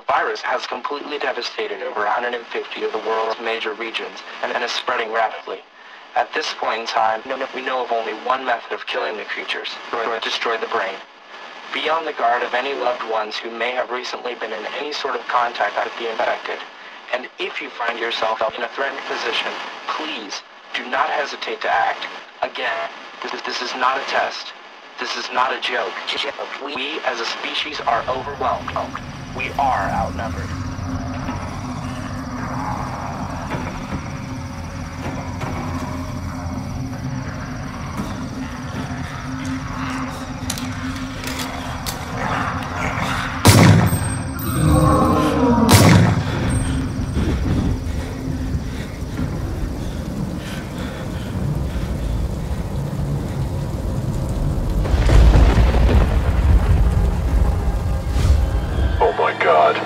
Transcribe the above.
virus has completely devastated over 150 of the world's major regions and, and is spreading rapidly. At this point in time, we know of only one method of killing the creatures, to destroy the brain. Be on the guard of any loved ones who may have recently been in any sort of contact with the infected. And if you find yourself in a threatened position, please do not hesitate to act. Again, this, this is not a test. This is not a joke. We as a species are overwhelmed. We are outnumbered. God.